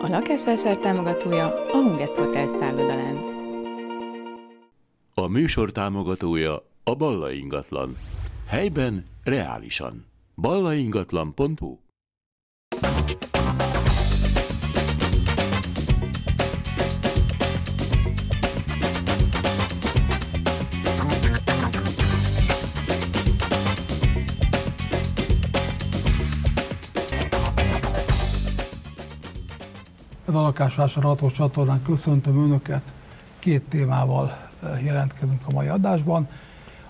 A lakásvásár támogatója a Hungest Hotel szállodalánc. A műsor támogatója a Balla ingatlan. Helyben, reálisan. ballaingatlan.hu Ez a lakásvásár hatós csatornán köszöntöm Önöket. Két témával eh, jelentkezünk a mai adásban.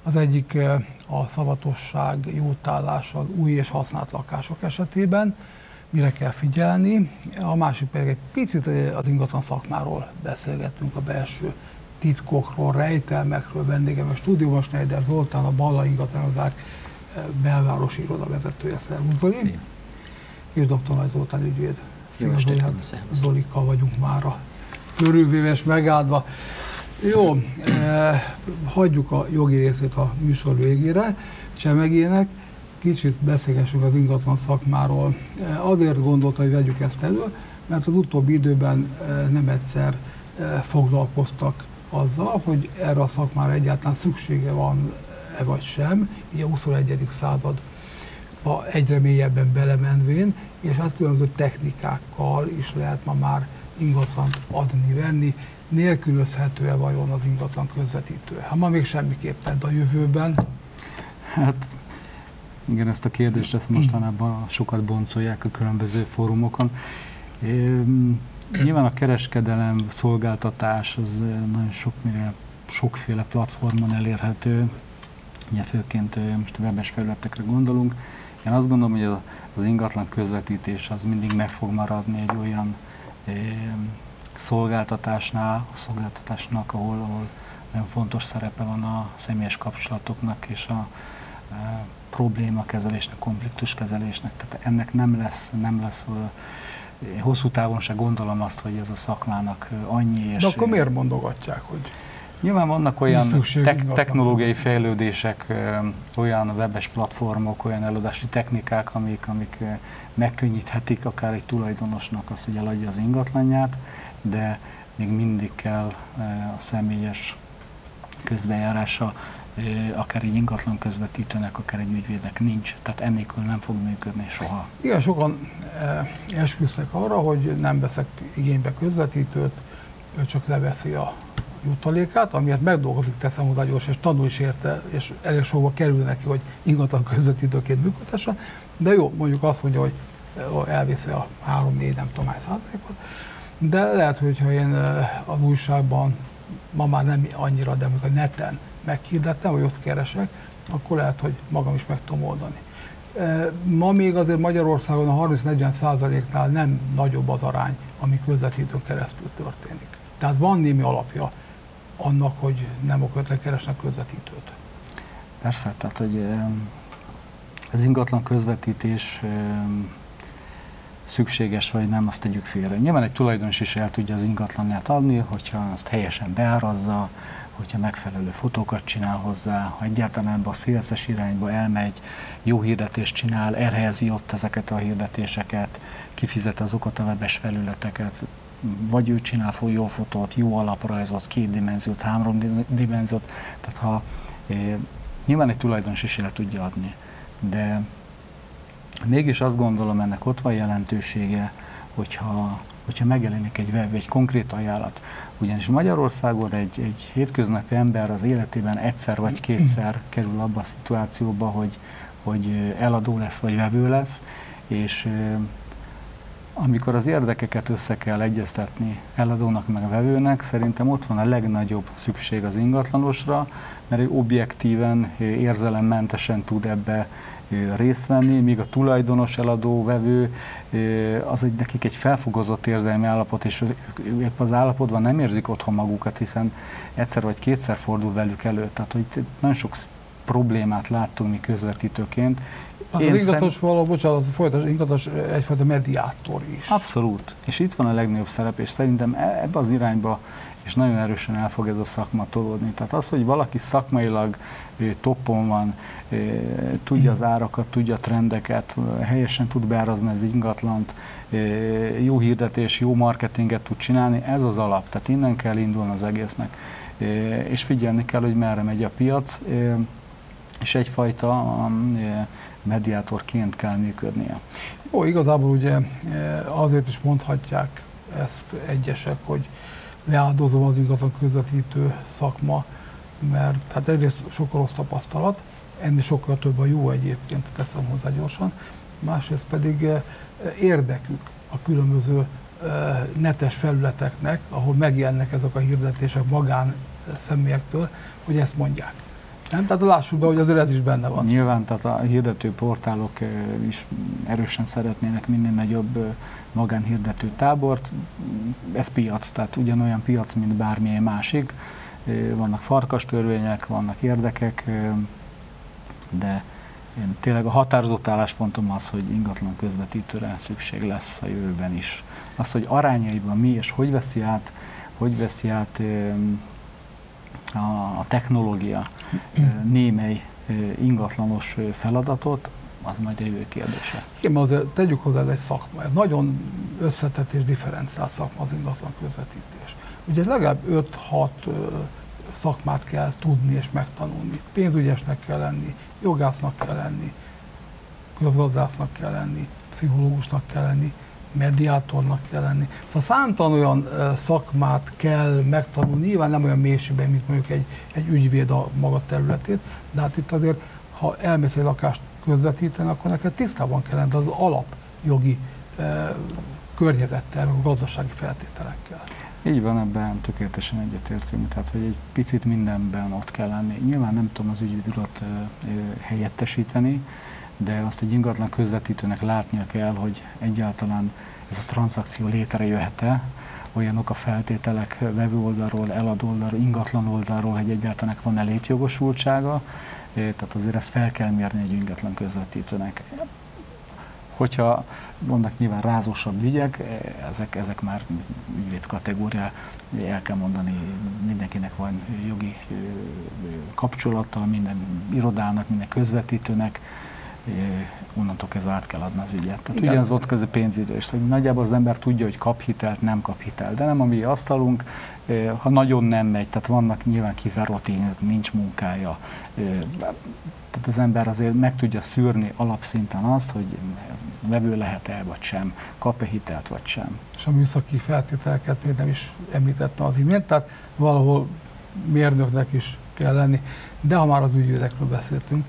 Az egyik eh, a szavatosság jótállása új és használt lakások esetében, mire kell figyelni. A másik pedig egy picit eh, az ingatlan szakmáról beszélgetünk, a belső titkokról, rejtelmekről. Vendégem a stúdióban Schneider Zoltán, a Balla ingatlanodák belvárosi iroda vezetője. Szervusz! És dr. Nagy Zoltán ügyvéd. Jó estét, hát Zolikkal vagyunk már a körülvéves megáldva. Jó, eh, hagyjuk a jogi részét a műsor végére, csemegének, kicsit beszélgessünk az ingatlan szakmáról. Eh, azért gondolta, hogy vegyük ezt elő, mert az utóbbi időben eh, nem egyszer eh, foglalkoztak azzal, hogy erre a szakmára egyáltalán szüksége van-e vagy sem, így a 21. század egyre mélyebben belemenvén, és hát különböző technikákkal is lehet ma már ingatlant adni, venni, nélkülözhető-e vajon az ingatlan közvetítő? Ha ma még semmiképpen, de a jövőben? Hát igen, ezt a kérdést ezt mostanában sokat boncolják a különböző fórumokon. Nyilván a kereskedelem, szolgáltatás az nagyon sok, mire, sokféle platformon elérhető, ugye főként most a webes felületekre gondolunk, én azt gondolom, hogy az ingatlan közvetítés az mindig meg fog maradni egy olyan szolgáltatásnál, szolgáltatásnak, ahol, ahol nagyon fontos szerepe van a személyes kapcsolatoknak és a e, problémakezelésnek, konfliktuskezelésnek. Tehát ennek nem lesz, nem lesz hosszú távon se gondolom azt, hogy ez a szakmának annyi. És De akkor miért mondogatják, hogy Nyilván vannak olyan te- technológiai fejlődések, olyan webes platformok, olyan eladási technikák, amik, amik megkönnyíthetik akár egy tulajdonosnak azt, hogy eladja az ingatlanját, de még mindig kell a személyes közbejárása, akár egy ingatlan közvetítőnek, akár egy ügyvédnek nincs. Tehát ennélkül nem fog működni soha. Igen, sokan esküsznek arra, hogy nem veszek igénybe közvetítőt, ő csak leveszi a jutalékát, amiért megdolgozik, teszem oda gyors, és tanul is érte, és elég sokba kerül neki, hogy ingatlan közvetítőként működhessen, de jó, mondjuk azt mondja, hogy elviszi a 3-4, nem tudom hány százalékot, de lehet, hogyha én az újságban ma már nem annyira, de amikor neten meghirdetem, vagy ott keresek, akkor lehet, hogy magam is meg tudom oldani. Ma még azért Magyarországon a 30-40 százaléknál nem nagyobb az arány, ami közvetítőn keresztül történik. Tehát van némi alapja annak, hogy nem okvetlen keresnek közvetítőt. Persze, tehát hogy az ingatlan közvetítés szükséges vagy nem, azt tegyük félre. Nyilván egy tulajdonos is el tudja az ingatlanját adni, hogyha azt helyesen beárazza, hogyha megfelelő fotókat csinál hozzá, ha egyáltalán ebbe a szélszes irányba elmegy, jó hirdetést csinál, elhelyezi ott ezeket a hirdetéseket, kifizet azokat a webes felületeket, vagy ő csinál jó fotót, jó alaprajzot, két dimenziót, három dimenziót, tehát ha e, nyilván egy tulajdonos is el tudja adni, de mégis azt gondolom, ennek ott van jelentősége, hogyha, hogyha megjelenik egy web, egy konkrét ajánlat. Ugyanis Magyarországon egy, egy hétköznapi ember az életében egyszer vagy kétszer kerül abba a szituációba, hogy, hogy eladó lesz vagy vevő lesz, és amikor az érdekeket össze kell egyeztetni eladónak meg a vevőnek, szerintem ott van a legnagyobb szükség az ingatlanosra, mert objektíven, érzelemmentesen tud ebbe részt venni, míg a tulajdonos, eladó, vevő, az egy, nekik egy felfogozott érzelmi állapot, és épp az állapotban nem érzik otthon magukat, hiszen egyszer vagy kétszer fordul velük elő. Tehát, hogy nagyon sok problémát láttunk mi közvetítőként, Hát az ingatos szem... való, bocsánat, az folyamatos ingatos egyfajta mediátor is. Abszolút. És itt van a legnagyobb szerep, és szerintem e- ebbe az irányba és nagyon erősen el fog ez a szakma tolódni. Tehát az, hogy valaki szakmailag toppon van, tudja az árakat, tudja a trendeket, helyesen tud beárazni az ingatlant, jó hirdetés, jó marketinget tud csinálni, ez az alap, tehát innen kell indulni az egésznek. És figyelni kell, hogy merre megy a piac, és egyfajta mediátorként kell működnie. Jó, igazából ugye azért is mondhatják ezt egyesek, hogy leáldozom az igazan közvetítő szakma, mert hát egyrészt sokkal rossz tapasztalat, ennél sokkal több a jó egyébként, teszem hozzá gyorsan, másrészt pedig érdekük a különböző netes felületeknek, ahol megjelennek ezek a hirdetések magán személyektől, hogy ezt mondják. Nem? Tehát lássuk be, hogy az ez is benne van. Nyilván, tehát a hirdető portálok is erősen szeretnének minél nagyobb magánhirdető tábort. Ez piac, tehát ugyanolyan piac, mint bármilyen másik. Vannak farkastörvények, vannak érdekek, de én tényleg a határozott álláspontom az, hogy ingatlan közvetítőre szükség lesz a jövőben is. Az, hogy arányaiban mi és hogy veszi át, hogy veszi át a technológia némely ingatlanos feladatot, az majd jövő kérdése. Igen, mert azért tegyük hozzá, ez egy szakma. Ez nagyon összetett és differenciált szakma az ingatlan közvetítés. Ugye legalább 5-6 szakmát kell tudni és megtanulni. Pénzügyesnek kell lenni, jogásznak kell lenni, közgazdásznak kell lenni, pszichológusnak kell lenni, mediátornak kell lenni. Szóval számtalan olyan szakmát kell megtanulni, nyilván nem olyan mélységben, mint mondjuk egy, egy ügyvéd a maga területét, de hát itt azért, ha elmész egy lakást közvetíteni, akkor neked tisztában kell lenni az alapjogi eh, környezettel, a gazdasági feltételekkel. Így van, ebben tökéletesen egyetértünk, tehát hogy egy picit mindenben ott kell lenni. Nyilván nem tudom az ügyvédurat helyettesíteni, de azt egy ingatlan közvetítőnek látnia kell, hogy egyáltalán ez a tranzakció létrejöhet-e, olyanok a feltételek vevő oldalról, eladó oldalról, ingatlan oldalról, hogy egyáltalán van-e létjogosultsága, tehát azért ezt fel kell mérni egy ingatlan közvetítőnek. Hogyha vannak nyilván rázósabb ügyek, ezek, ezek már ügyvéd kategória, el kell mondani, mindenkinek van jogi kapcsolata, minden irodának, minden közvetítőnek, onnantól kezdve át kell adni az ügyet. Tehát Igen. ugyanaz volt közö pénzidő, és hogy nagyjából az ember tudja, hogy kap hitelt, nem kap hitelt, de nem a mi asztalunk, ha nagyon nem megy, tehát vannak nyilván kizáró tények, nincs munkája, tehát az ember azért meg tudja szűrni alapszinten azt, hogy vevő lehet-e vagy sem, kap-e hitelt vagy sem. És a műszaki feltételeket még nem is említette az imént, tehát valahol mérnöknek is kell lenni. De ha már az ügyvédekről beszéltünk,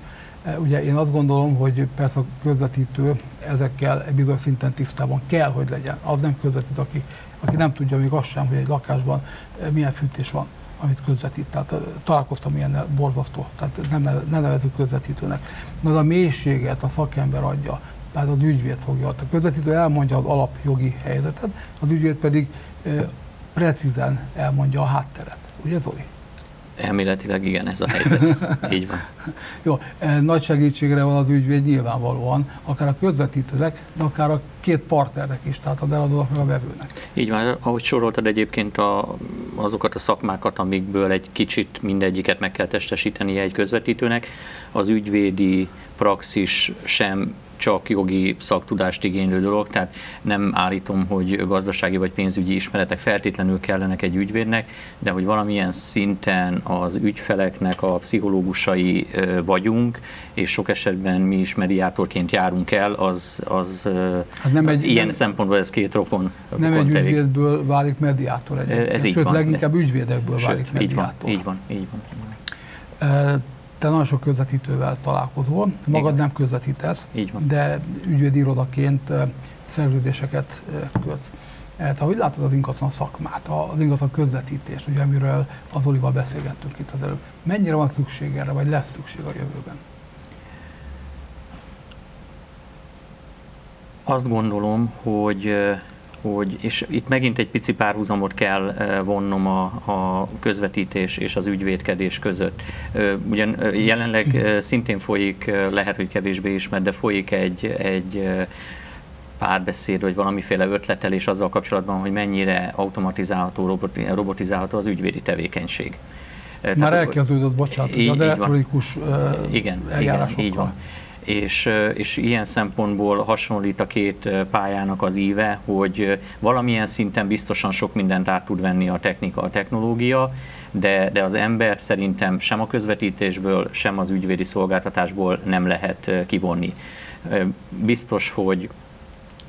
ugye én azt gondolom, hogy persze a közvetítő ezekkel bizonyos szinten tisztában kell, hogy legyen. Az nem közvetítő, aki, aki nem tudja még azt sem, hogy egy lakásban e, milyen fűtés van amit közvetít. Tehát találkoztam ilyennel borzasztó, tehát nem, nem nevezük közvetítőnek. De a mélységet a szakember adja, tehát az ügyvéd fogja. A közvetítő elmondja az alapjogi helyzetet, az ügyvéd pedig precízen elmondja a hátteret. Ugye Zoli? Elméletileg igen, ez a helyzet. Így van. Jó, e, nagy segítségre van az ügyvéd nyilvánvalóan, akár a közvetítőnek, de akár a két partnernek is, tehát a eladónak meg a vevőnek. Így van, ahogy soroltad egyébként a, azokat a szakmákat, amikből egy kicsit mindegyiket meg kell testesíteni egy közvetítőnek, az ügyvédi praxis sem csak jogi szaktudást igénylő dolog, tehát nem állítom, hogy gazdasági vagy pénzügyi ismeretek feltétlenül kellenek egy ügyvédnek, de hogy valamilyen szinten az ügyfeleknek a pszichológusai vagyunk, és sok esetben mi is mediátorként járunk el, az, az hát nem egy, ilyen nem, szempontból ez két rokon. Nem egy terik. ügyvédből válik mediátor egyébként, ez így sőt van, leginkább ügyvédekből sőt, válik mediátor. Így van, így van. Így van te nagyon sok közvetítővel találkozol, magad Igen. nem közvetítesz, Így van. de ügyvédi irodaként szerződéseket kötsz. Te hogy látod az ingatlan szakmát, az ingatlan közvetítést, ugye, amiről az Olival beszélgettünk itt az előbb. Mennyire van szükség erre, vagy lesz szükség a jövőben? Azt gondolom, hogy hogy, és itt megint egy pici párhuzamot kell vonnom a, a közvetítés és az ügyvédkedés között. Ugyan jelenleg szintén folyik, lehet, hogy kevésbé ismert, de folyik egy, egy párbeszéd, vagy valamiféle ötletelés azzal kapcsolatban, hogy mennyire automatizálható, robotizálható az ügyvédi tevékenység. Már elkezdődött, bocsánat, így, az elektronikus igen, igen, így van és, és ilyen szempontból hasonlít a két pályának az íve, hogy valamilyen szinten biztosan sok mindent át tud venni a technika, a technológia, de, de az ember szerintem sem a közvetítésből, sem az ügyvédi szolgáltatásból nem lehet kivonni. Biztos, hogy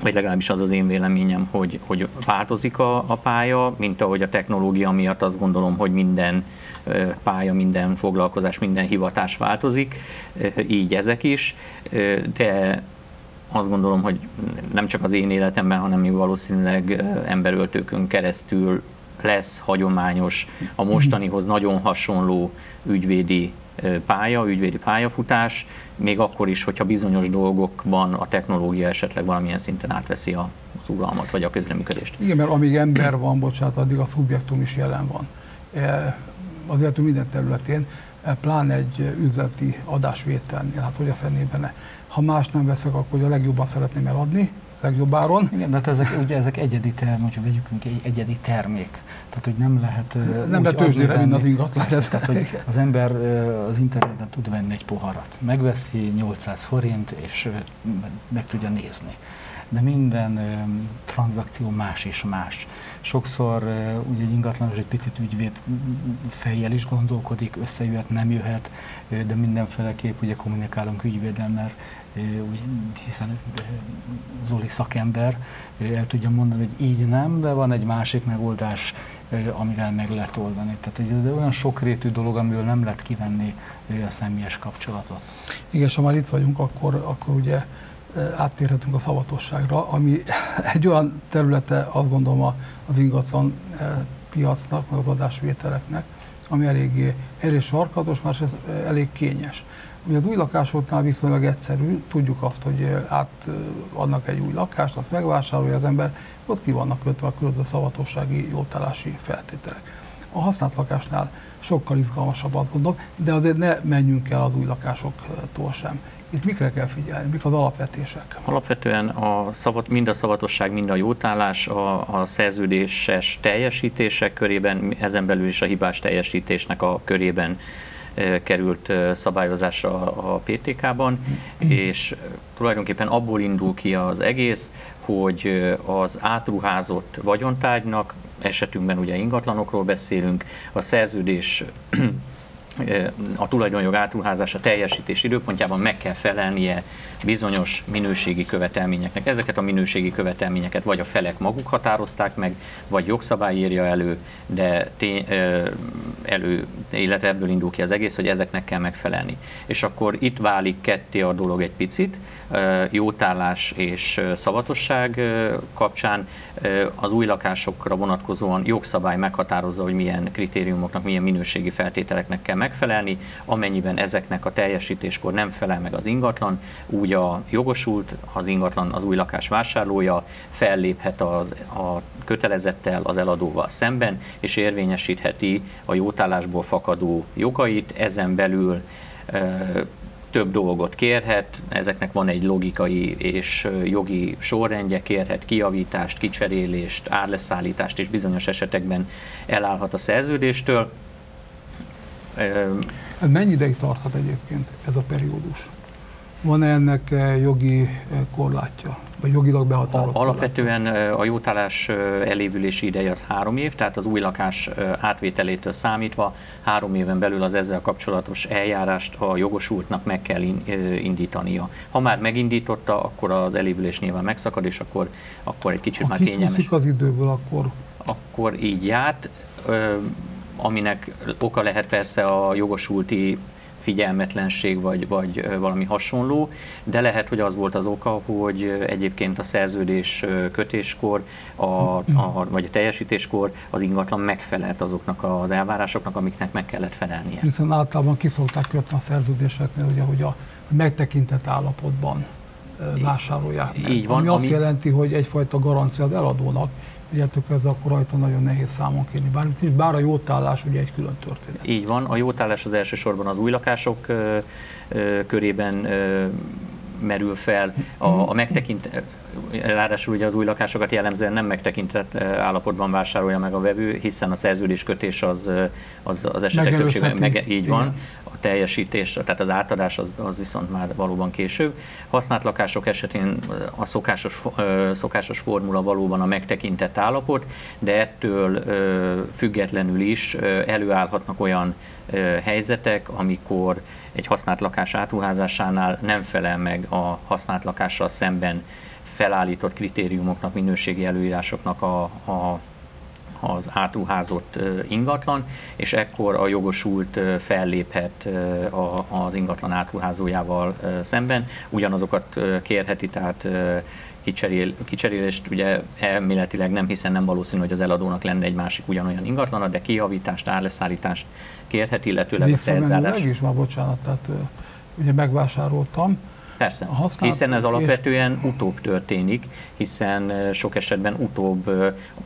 vagy legalábbis az az én véleményem, hogy, hogy változik a, a pálya, mint ahogy a technológia miatt azt gondolom, hogy minden pálya, minden foglalkozás, minden hivatás változik, így ezek is, de azt gondolom, hogy nem csak az én életemben, hanem még valószínűleg emberöltőkön keresztül lesz hagyományos, a mostanihoz nagyon hasonló ügyvédi pálya, ügyvédi pályafutás, még akkor is, hogyha bizonyos dolgokban a technológia esetleg valamilyen szinten átveszi az uralmat, vagy a közreműködést. Igen, mert amíg ember van, bocsánat, addig a szubjektum is jelen van. Azért minden területén, pláne egy üzleti adásvételnél, hát hogy a fennében Ha más nem veszek, akkor a legjobban szeretném eladni, legjobb áron. Igen, de hát ezek, ugye ezek egyedi termék, hogyha vegyük egy egyedi termék. Tehát, hogy nem lehet... Nem lehet tőzsdére vinni az ingatlan. Tehát, hogy az ember az interneten tud venni egy poharat. Megveszi 800 forint, és meg tudja nézni. De minden tranzakció más és más. Sokszor ugye egy ingatlanos egy picit ügyvéd fejjel is gondolkodik, összejöhet, nem jöhet, de mindenféleképp ugye kommunikálunk ügyvéddel, mert úgy, hiszen Zoli szakember el tudja mondani, hogy így nem, de van egy másik megoldás, amivel meg lehet oldani. Tehát ez olyan sokrétű dolog, amivel nem lehet kivenni a személyes kapcsolatot. Igen, és ha már itt vagyunk, akkor, akkor ugye áttérhetünk a szavatosságra, ami egy olyan területe, azt gondolom az ingatlan piacnak, meg az adásvételeknek, ami eléggé erős sarkatos, másrészt elég kényes. Ugye az új lakásoknál viszonylag egyszerű, tudjuk azt, hogy átadnak egy új lakást, azt megvásárolja az ember, ott ki vannak kötve a különböző szavatossági jótállási feltételek. A használt lakásnál sokkal izgalmasabb azt gondolom, de azért ne menjünk el az új lakásoktól sem. Itt mikre kell figyelni, mik az alapvetések? Alapvetően a szavat, mind a szavatosság, mind a jótállás a, a szerződéses teljesítések körében, ezen belül is a hibás teljesítésnek a körében került szabályozásra a PTK-ban, és tulajdonképpen abból indul ki az egész, hogy az átruházott vagyontárgynak, esetünkben ugye ingatlanokról beszélünk, a szerződés a tulajdonjog átruházása teljesítés időpontjában meg kell felelnie bizonyos minőségi követelményeknek. Ezeket a minőségi követelményeket vagy a felek maguk határozták meg, vagy jogszabály írja elő, de tény, elő, illetve ebből indul ki az egész, hogy ezeknek kell megfelelni. És akkor itt válik ketté a dolog egy picit, jótállás és szavatosság kapcsán az új lakásokra vonatkozóan jogszabály meghatározza, hogy milyen kritériumoknak, milyen minőségi feltételeknek kell megfelelni, amennyiben ezeknek a teljesítéskor nem felel meg az ingatlan, úgy a jogosult, az ingatlan, az új lakás vásárlója felléphet az, a kötelezettel, az eladóval szemben, és érvényesítheti a jótállásból fakadó jogait, ezen belül több dolgot kérhet, ezeknek van egy logikai és jogi sorrendje, kérhet kiavítást, kicserélést, árleszállítást, és bizonyos esetekben elállhat a szerződéstől. Ez mennyi ideig tarthat egyébként ez a periódus? Van-e ennek jogi korlátja? vagy jogilag behatározott? Alapvetően a jótállás elévülési ideje az három év, tehát az új lakás átvételétől számítva három éven belül az ezzel kapcsolatos eljárást a jogosultnak meg kell indítania. Ha már megindította, akkor az elévülés nyilván megszakad, és akkor, akkor egy kicsit ha már kényelmes. az időből, akkor... Akkor így járt, aminek oka lehet persze a jogosulti figyelmetlenség vagy, vagy valami hasonló, de lehet, hogy az volt az oka, hogy egyébként a szerződés kötéskor, a, a, vagy a teljesítéskor az ingatlan megfelelt azoknak az elvárásoknak, amiknek meg kellett felelnie. Hiszen általában kiszokták kötni a szerződéseknél, ugye, hogy a megtekintett állapotban vásárolják meg. Így van, ami azt ami... jelenti, hogy egyfajta garancia az eladónak, Figyeltük ez akkor rajta nagyon nehéz számon kérni bármit is, bár a jótállás ugye egy külön történet. Így van, a jótállás az elsősorban az új lakások ö, ö, körében ö, merül fel. A, a megtekint, ráadásul ugye az új lakásokat jellemzően nem megtekintett állapotban vásárolja meg a vevő, hiszen a szerződéskötés az, az, az esetek többségében meg, így van. Igen a teljesítés, tehát az átadás az, az viszont már valóban később. Használt lakások esetén a szokásos, szokásos formula valóban a megtekintett állapot, de ettől függetlenül is előállhatnak olyan helyzetek, amikor egy használt lakás átruházásánál nem felel meg a használt lakással szemben felállított kritériumoknak, minőségi előírásoknak a, a az átruházott ingatlan, és ekkor a jogosult felléphet az ingatlan átruházójával szemben. Ugyanazokat kérheti, tehát kicserél, kicserélést ugye elméletileg nem, hiszen nem valószínű, hogy az eladónak lenne egy másik ugyanolyan ingatlana, de kijavítást, árleszállítást kérhet, illetőleg a szerzálás. is már bocsánat, tehát ugye megvásároltam, Persze, hiszen ez alapvetően és... utóbb történik, hiszen sok esetben utóbb,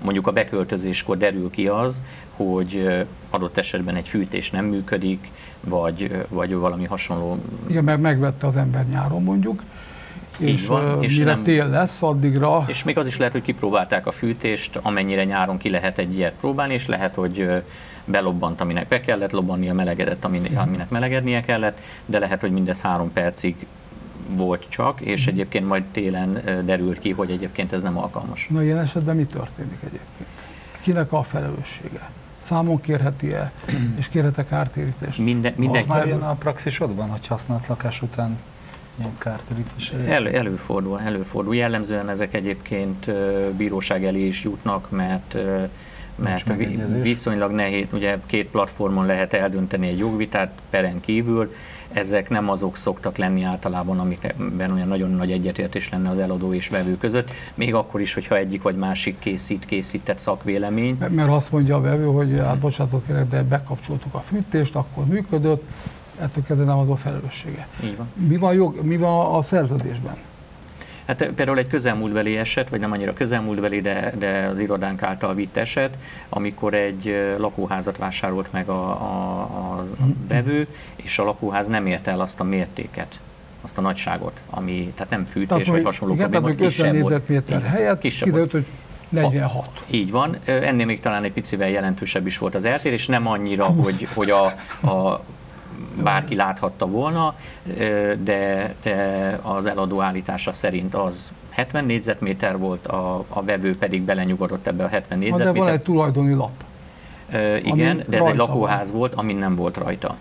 mondjuk a beköltözéskor derül ki az, hogy adott esetben egy fűtés nem működik, vagy, vagy valami hasonló. Igen, mert megvette az ember nyáron mondjuk, és, van, és mire nem, tél lesz, addigra... És még az is lehet, hogy kipróbálták a fűtést, amennyire nyáron ki lehet egy ilyet próbálni, és lehet, hogy belobbant, aminek be kellett lobbannia, melegedett, aminek melegednie kellett, de lehet, hogy mindez három percig volt csak, és mhm. egyébként majd télen derült ki, hogy egyébként ez nem alkalmas. Na ilyen esetben mi történik egyébként? Kinek a felelőssége? Számon kérheti-e, és kérhetek kártérítést? Minden, mindenki. Már jön a praxisodban, hogy használt lakás után ilyen kártérítés? El, előfordul, előfordul. Jellemzően ezek egyébként bíróság elé is jutnak, mert mert viszonylag nehéz, ugye két platformon lehet eldönteni egy jogvitát peren kívül, ezek nem azok szoktak lenni általában, amikben olyan nagyon nagy egyetértés lenne az eladó és vevő között, még akkor is, hogyha egyik vagy másik készít, készített szakvélemény. Mert azt mondja a vevő, hogy hát bocsánatot kérek, de bekapcsoltuk a fűtést, akkor működött, ettől kezdve nem az a felelőssége. Így van. Mi van, jog, mi van a szerződésben? Hát például egy közelmúltbeli eset, vagy nem annyira közelmúltbeli, de, de az irodánk által vitt eset, amikor egy lakóházat vásárolt meg a, a, a bevő, és a lakóház nem ért el azt a mértéket azt a nagyságot, ami, tehát nem fűtés tehát, vagy hasonló igen, probléma, tehát 50 négyzetméter helyett kisebb kiderült, hogy 46. Ha, így van, ennél még talán egy picivel jelentősebb is volt az eltérés, nem annyira, hogy, hogy a, a bárki láthatta volna, de, de az eladó állítása szerint az 70 négyzetméter volt, a, a vevő pedig belenyugodott ebbe a 70 négyzetméter. De van egy tulajdoni lap. Igen, de ez egy lakóház van. volt, amin nem volt rajta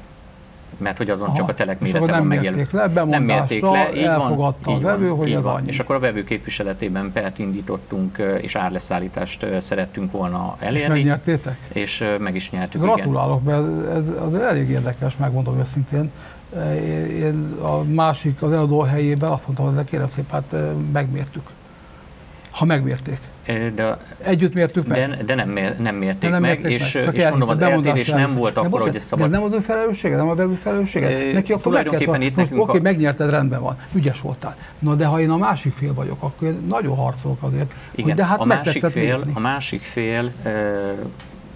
mert hogy azon Aha, csak a telek mérete van megjelölve. Le, nem mérték le, így elfogadta van, a vevő, van, hogy ez van. annyi. És akkor a vevő képviseletében pert indítottunk, és árleszállítást szerettünk volna elérni. És megnyertétek? És meg is nyertük, Gratulálok, igen. mert ez, ez elég érdekes, megmondom őszintén. Én a másik, az eladó helyében azt mondtam, hogy kérem szépen, hát megmértük. Ha megmérték. De, Együtt mértük meg? De, de nem, mér, nem mérték de nem meg, és, meg. és mondom, az eltérés nem volt akkor, hogy ez szabad. De nem az ő felelőssége, nem a vevő felelőssége? Neki akkor meg kellett, itt most, oké, a... megnyerted, rendben van, ügyes voltál. Na de ha én a másik fél vagyok, akkor én nagyon harcolok azért, Igen, hogy de hát a másik fél, nézni. A másik fél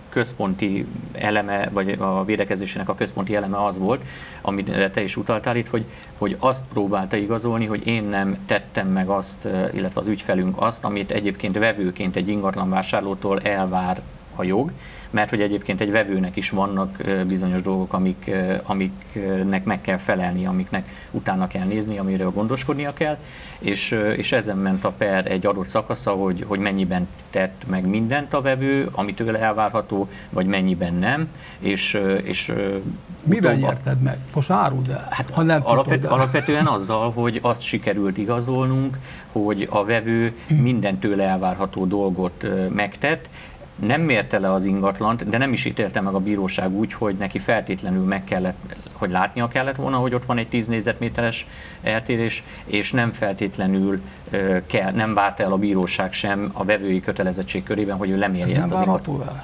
központi eleme, vagy a védekezésének a központi eleme az volt, amire te is utaltál itt, hogy, hogy azt próbálta igazolni, hogy én nem tettem meg azt, illetve az ügyfelünk azt, amit egyébként vevőként egy ingatlan vásárlótól elvár a jog, mert hogy egyébként egy vevőnek is vannak bizonyos dolgok, amik, amiknek meg kell felelni, amiknek utána kell nézni, amiről gondoskodnia kell, és, és ezen ment a per egy adott szakasza, hogy, hogy mennyiben tett meg mindent a vevő, amit tőle elvárható, vagy mennyiben nem, és, és Mivel utóbb, nyerted meg? Most áruld el, hát ha nem alapvet, el. Alapvetően azzal, hogy azt sikerült igazolnunk, hogy a vevő minden tőle elvárható dolgot megtett, nem mérte le az ingatlant, de nem is ítélte meg a bíróság úgy, hogy neki feltétlenül meg kellett, hogy látnia kellett volna, hogy ott van egy 10 négyzetméteres eltérés, és nem feltétlenül kell, nem várta el a bíróság sem a vevői kötelezettség körében, hogy ő lemérje ezt az ingatlant.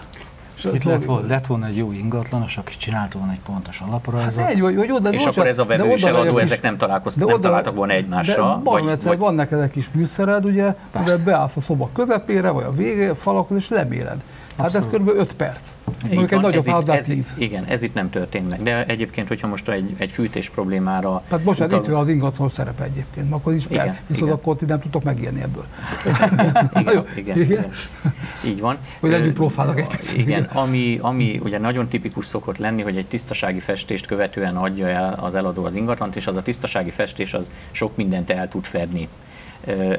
Itt lett, volna, lett volna egy jó ingatlanos, aki csinált volna egy pontos alaprajzot. Hát egy, vagy, vagy oda, és akkor ez a vevő és eladó, ezek nem találkoztak, nem találtak volna egymásra. De van, vagy, vagy... van neked egy kis műszered, ugye, de beállsz a szoba közepére, vagy a vége falakhoz, és leméred. Hát ez kb. 5 perc. Mondjuk egy nagyobb ez itt, ez. Igen, ez itt nem történt meg. De egyébként, hogyha most egy, egy fűtés problémára... Tehát bocsánat, utal- itt van az ingatlan szerepe egyébként, akkor is Igen, per, viszont igen. akkor ti nem tudtok megélni ebből. igen, igen, igen. igen. Így van. Hogy legyünk profánok egy picit. Igen, ami, ami ugye nagyon tipikus szokott lenni, hogy egy tisztasági festést követően adja el az eladó az ingatlant, és az a tisztasági festés az sok mindent el tud fedni.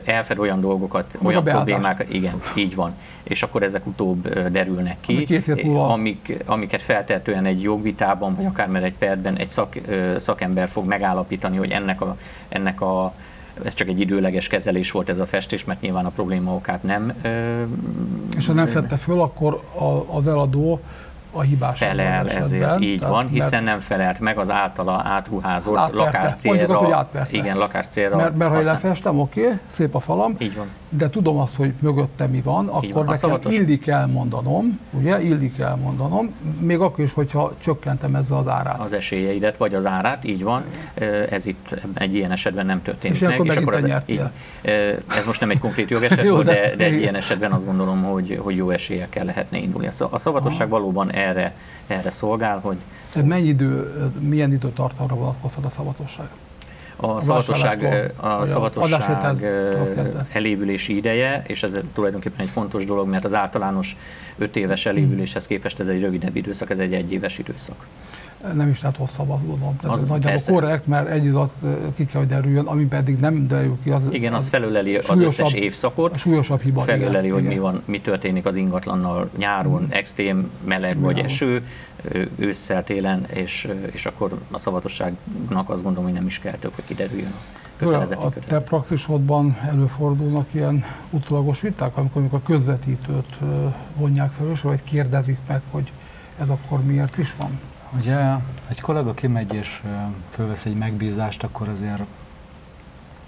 Elfed olyan dolgokat, a olyan problémákat, igen, így van. És akkor ezek utóbb derülnek ki, múlva- amik, amiket feltehetően egy jogvitában, vagy akár már egy perben egy szak, szakember fog megállapítani, hogy ennek a, ennek a ez csak egy időleges kezelés volt ez a festés, mert nyilván a probléma okát nem ö, És ha nem fedte föl, akkor a, az eladó a hibás felel az ezért, így Tehát, van, hiszen nem felelt meg az általa átruházott Átverte. lakáscélra. Mondjuk azt, hogy átverte. Igen, lakáscélra. Mert, mert ha én lefestem, oké, szép a falam, Így van. de tudom azt, hogy mögötte mi van, akkor van. Nekem szavatos- illik elmondanom, ugye, illik elmondanom, még akkor is, hogyha csökkentem ezzel az árát. az esélyeidet, vagy az árát, így van. Ez itt egy ilyen esetben nem történik És meg. megint te ez, nyertél. így, ez most nem egy konkrét jogeset Jó, de- de, de egy ilyen esetben azt gondolom, hogy, hogy jó esélyekkel lehetne indulni. A sza- A szavatosság valóban erre, erre szolgál, hogy Tehát mennyi idő, milyen időtartamra vonatkozhat a szavatosság? A szavatosság, a szavatosság elévülési ideje, és ez tulajdonképpen egy fontos dolog, mert az általános 5 éves elévüléshez képest ez egy rövidebb időszak, ez egy egyéves időszak. Nem is lehet hosszabb, azt gondolom. Tehát Az ez nagyjából persze. korrekt, mert egy alatt ki kell, hogy derüljön, ami pedig nem derül ki, az, Igen, az felöleli az súlyosabb- összes évszakot, a súlyosabb hiba. felöleli, igen, hogy igen. mi, van, mi történik az ingatlannal nyáron, extrém meleg vagy Világos. eső, ősszel, télen, és, és akkor a szavatosságnak azt gondolom, hogy nem is kell több, hogy kiderüljön kötelezeti a te praxisodban előfordulnak ilyen utólagos viták, amikor, amikor a közvetítőt vonják fel, és vagy kérdezik meg, hogy ez akkor miért is van? Ugye, egy kollega kimegy és fölvesz egy megbízást, akkor azért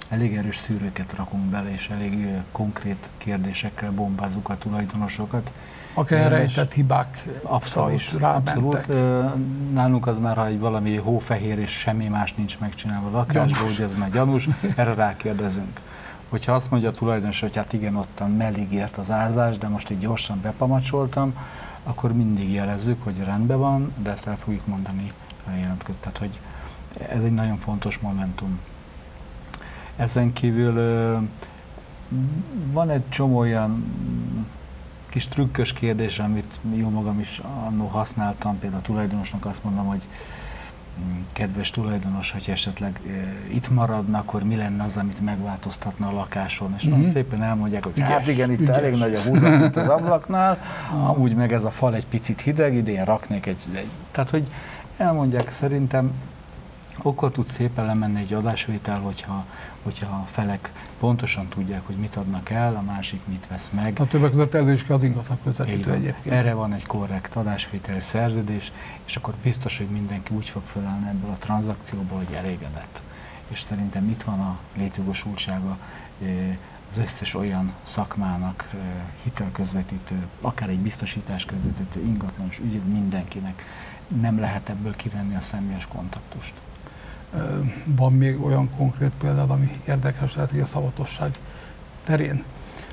elég erős szűrőket rakunk bele, és elég konkrét kérdésekkel bombázzuk a tulajdonosokat. Akár Érdemes. rejtett hibák Abszolút, is abszolút. rámentek. Ö, Nálunk az már, ha egy valami hófehér és semmi más nincs megcsinálva a lakásból, Gyanús. hogy ez már gyanús, erre rákérdezünk. Hogyha azt mondja a tulajdonos, hogy hát igen, ottan mellig ért az ázás, de most így gyorsan bepamacsoltam, akkor mindig jelezzük, hogy rendben van, de ezt el fogjuk mondani a jelentkezőt. Tehát, hogy ez egy nagyon fontos momentum. Ezen kívül van egy csomó olyan kis trükkös kérdés, amit jó magam is annó használtam, például a tulajdonosnak azt mondom, hogy kedves tulajdonos, hogy esetleg e, itt maradna, akkor mi lenne az, amit megváltoztatna a lakáson. És Mhm. szépen elmondják, hogy Ügyes, hát igen, itt ügyes. elég nagy a húzat itt az ablaknál, amúgy meg ez a fal egy picit hideg, idén raknék egy, egy... Tehát, hogy elmondják, szerintem akkor tud szépen lemenni egy adásvétel, hogyha, hogyha a felek pontosan tudják, hogy mit adnak el, a másik mit vesz meg. A többek között elő is kell az ingatlan van. egyébként. Erre van egy korrekt adásvételi szerződés, és akkor biztos, hogy mindenki úgy fog felállni ebből a tranzakcióból, hogy elégedett. És szerintem itt van a létjogosultsága eh, az összes olyan szakmának, eh, hitelközvetítő, akár egy biztosítás közvetítő, ingatlanos ügyet mindenkinek nem lehet ebből kivenni a személyes kontaktust. Van még olyan konkrét példád, ami érdekes lehet, hogy a szavatosság terén,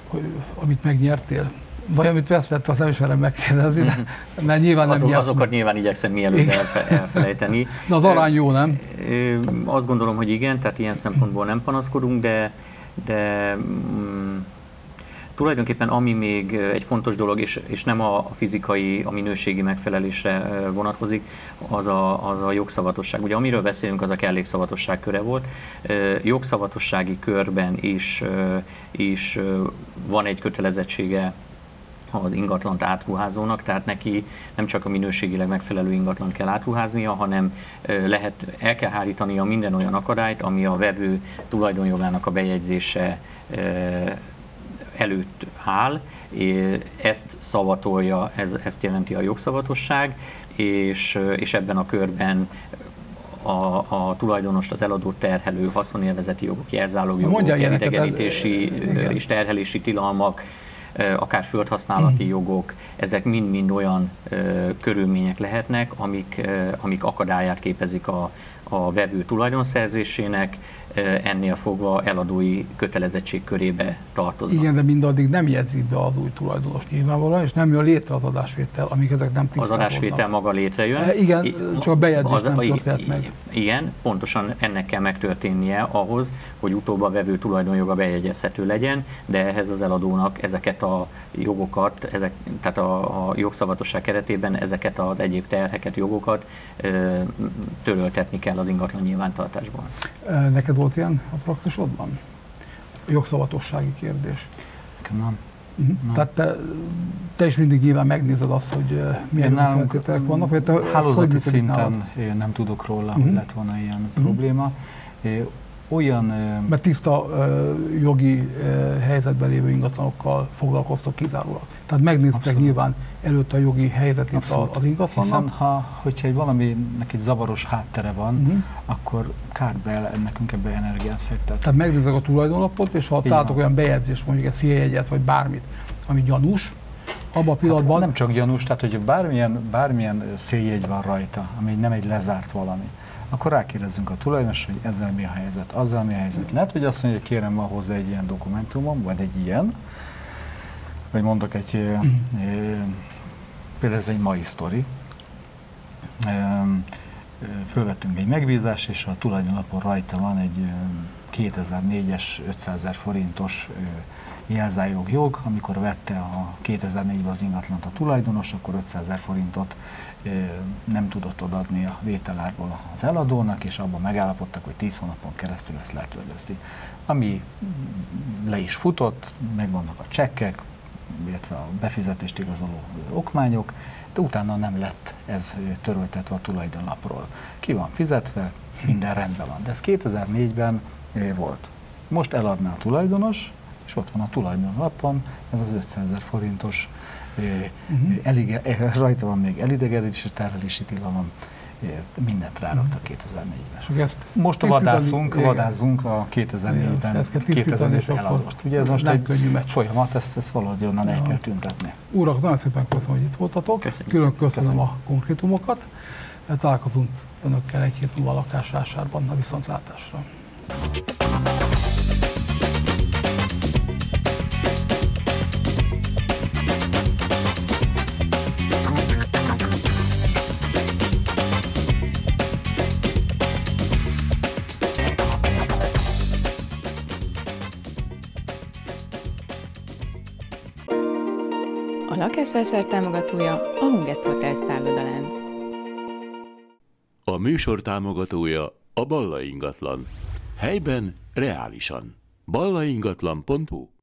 hogy, amit megnyertél, vagy amit vesztett, azt nem is merem megkérdezni, de, mert nyilván nem Azok, azokat nyilván igyekszem mielőtt elfelejteni. De az arány jó, nem? Azt gondolom, hogy igen, tehát ilyen szempontból nem panaszkodunk, de, de mm, tulajdonképpen ami még egy fontos dolog, és, és nem a fizikai, a minőségi megfelelésre vonatkozik, az a, az a jogszavatosság. Ugye amiről beszélünk, az a kellékszavatosság köre volt. Jogszavatossági körben is, is van egy kötelezettsége az ingatlant átruházónak, tehát neki nem csak a minőségileg megfelelő ingatlant kell átruháznia, hanem lehet, el kell hárítania minden olyan akadályt, ami a vevő tulajdonjogának a bejegyzése előtt áll, ezt szavatolja, ez, ezt jelenti a jogszavatosság, és, ö, és ebben a körben a, a tulajdonost, az eladót terhelő haszonélvezeti jogok, jelzálogjogok, ö, igen. és terhelési tilalmak, akár földhasználati jogok, ezek mind-mind olyan körülmények lehetnek, amik, amik akadályát képezik a, a vevő tulajdonszerzésének, ennél fogva eladói kötelezettség körébe tartoznak. Igen, de mindaddig nem jegyzik be az új tulajdonos nyilvánvalóan, és nem jön létre az adásvétel, amíg ezek nem Az adásvétel maga létrejön. E, igen, csak a bejegyzés az, nem történt meg. Igen, pontosan ennek kell megtörténnie ahhoz, hogy utóbb a vevő tulajdonjoga bejegyezhető legyen, de ehhez az eladónak ezeket a jogokat, ezek, tehát a, a jogszavatosság keretében ezeket az egyéb terheket, jogokat töröltetni kell az ingatlan nyilvántartásban. Neked volt ilyen a praxisodban? Jogszavatossági kérdés. Nekem nem. Uh-huh. Tehát te, te is mindig nyilván megnézed azt, hogy milyen feltételek vannak. Vagy te hálózati szinten nálad? nem tudok róla, uh-huh. hogy lett volna ilyen uh-huh. probléma olyan... Mert tiszta jogi helyzetben lévő ingatlanokkal foglalkoztok kizárólag. Tehát megnéztek Abszolút. nyilván előtt a jogi helyzetét Abszolút. az ingatlannak. Hiszen ha, hogyha egy valaminek egy zavaros háttere van, uh-huh. akkor kár be nekünk ebbe energiát fektet. Tehát megnézek a tulajdonlapot, és ha találtok olyan bejegyzés, mondjuk egy széljegyet, vagy bármit, ami gyanús, abban a pillanatban... Hát nem csak gyanús, tehát hogy bármilyen, bármilyen széljegy van rajta, ami nem egy lezárt valami, akkor rákérdezzünk a tulajdonos, hogy ezzel mi a helyzet, azzal mi a helyzet. Lehet, hogy azt mondja, hogy kérem, van hozzá egy ilyen dokumentumom, vagy egy ilyen, vagy mondok egy, például ez egy mai sztori, fölvettünk egy megbízást, és a tulajdonlapon rajta van egy 2004-es 500 ezer forintos jelzájog jog, amikor vette a 2004-ben az ingatlant a tulajdonos, akkor 500 ezer forintot nem tudott adni a vételárból az eladónak, és abban megállapodtak, hogy 10 hónapon keresztül ezt letörleszti. Ami le is futott, megvannak a csekkek, illetve a befizetést igazoló okmányok, de utána nem lett ez töröltetve a tulajdonlapról. Ki van fizetve, minden rendben van. De ez 2004-ben volt. Most eladná a tulajdonos, és ott van a tulajdonlapon, ez az 500 ezer forintos uh-huh. elég, rajta van még elidegenítési terhelési tilalom, mindent ráraktak 2004-ben. Most a vadászunk, vadászunk a 2004-ben, 2004 eladott. Ugye ez most egy folyamat, ezt, ezt valahogy onnan el kell tüntetni. Urak, nagyon szépen köszönöm, hogy itt voltatok. Köszönjük Külön köszönöm, köszönöm a konkrétumokat. Találkozunk önökkel egy hét múlva a lakásvásárban, a viszontlátásra. Lakásvásár támogatója a Hungest Hotel szállodalánc. A műsor támogatója a Balla ingatlan. Helyben reálisan. ballaingatlan.hu